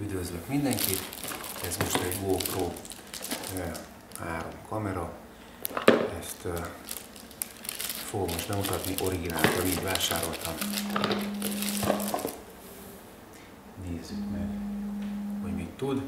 Üdvözlök mindenkit! Ez most egy GoPro 3 kamera. Ezt fogom most bemutatni, origináltan így vásároltam. Nézzük meg, hogy mit tud.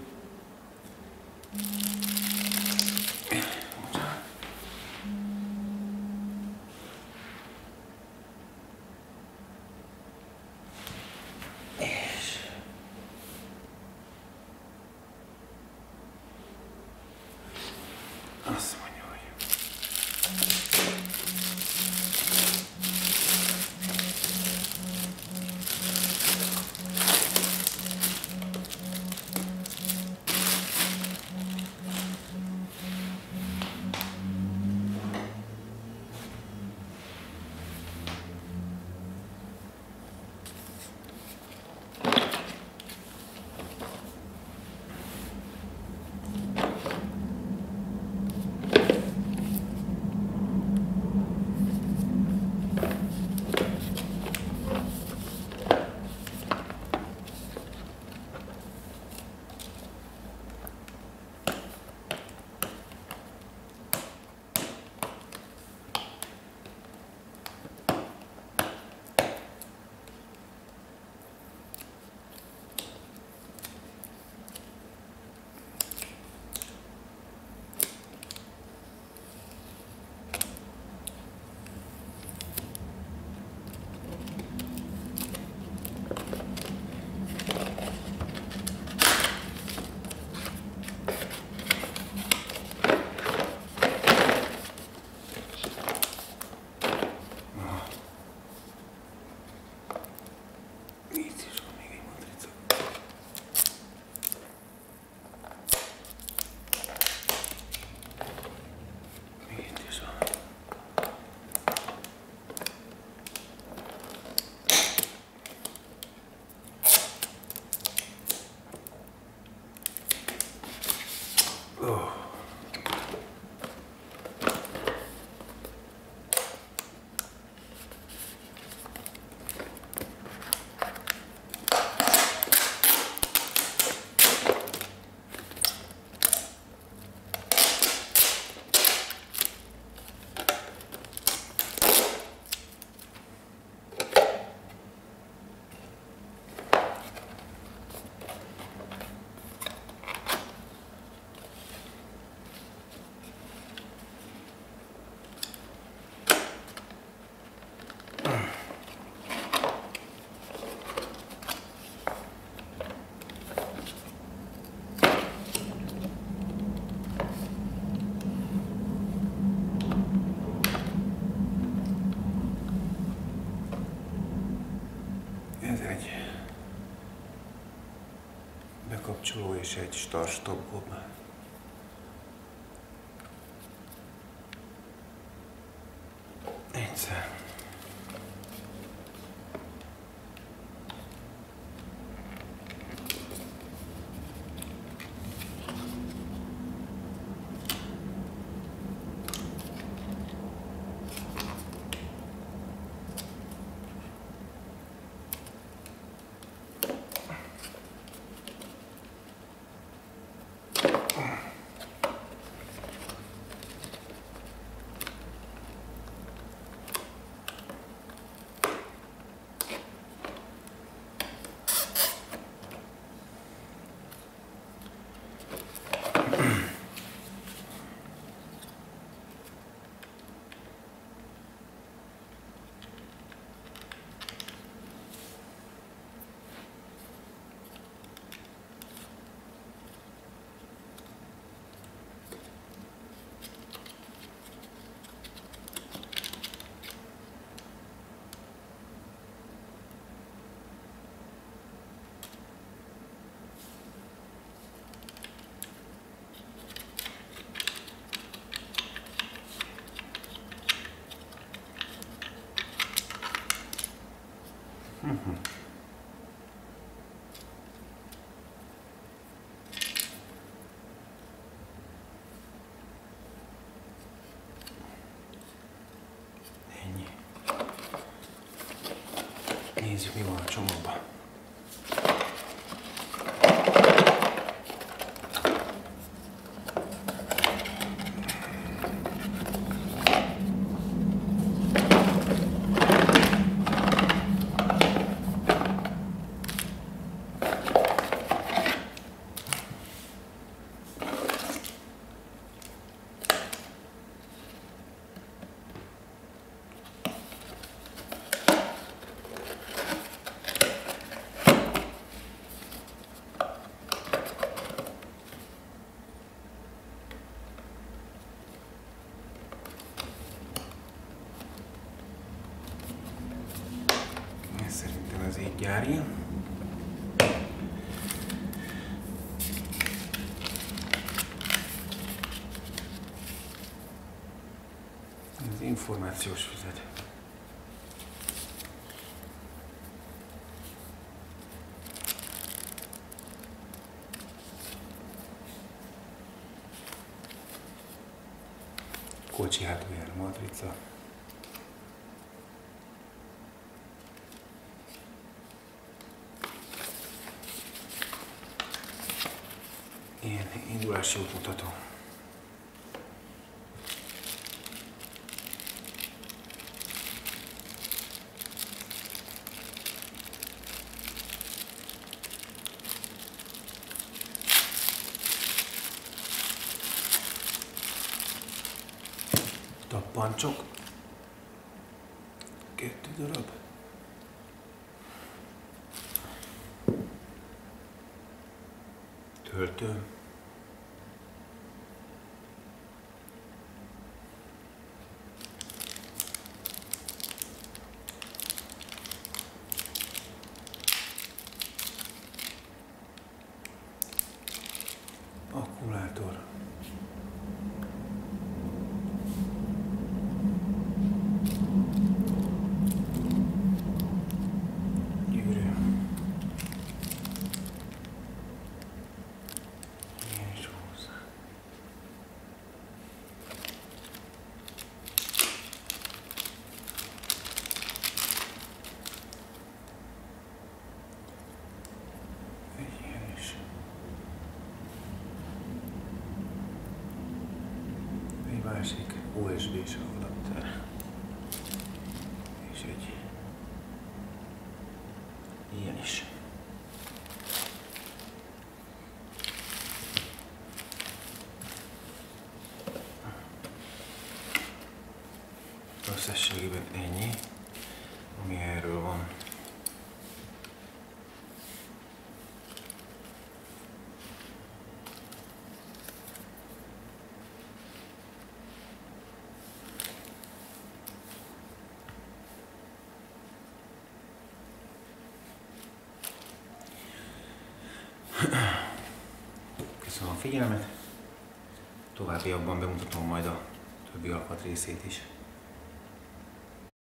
Egy bekapcsoló és egy start-stop gob. Egyszer. Ennyi. Nézzük, mi van a csomagban. Várja. Az információs füzet. Kocsi hátuljára matrica. Ilyen indulási útmutató. Tappancsok. Kettő darab. Töltő. Akkumulátor. Gyűrű. Ilyen is hozzá. Egy ilyen is. Egy másik USB-s adapter. És egy ilyen is. Összességében ennyi, ami erről van. Köszönöm a figyelmet. Továbbiakban bemutatom majd a többi alkatrészét is.